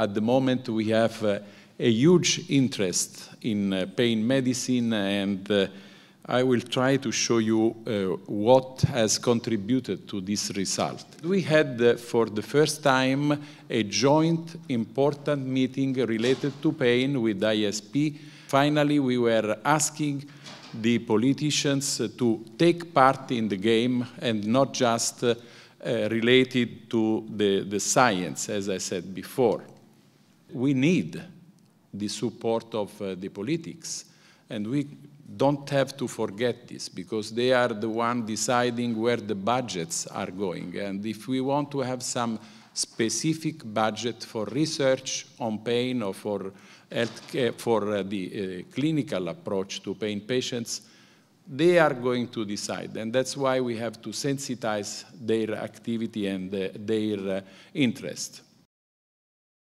At the moment, we have uh, a huge interest in uh, pain medicine, and uh, I will try to show you uh, what has contributed to this result. We had, uh, for the first time, a joint important meeting related to pain with IASP. Finally, we were asking the politicians to take part in the game and not just uh, related to the, the science, as I said before. We need the support of uh, the politics, and we don't have to forget this because they are the one deciding where the budgets are going. And if we want to have some specific budget for research on pain or for for uh, the uh, clinical approach to pain patients, they are going to decide. And that's why we have to sensitize their activity and uh, their interest.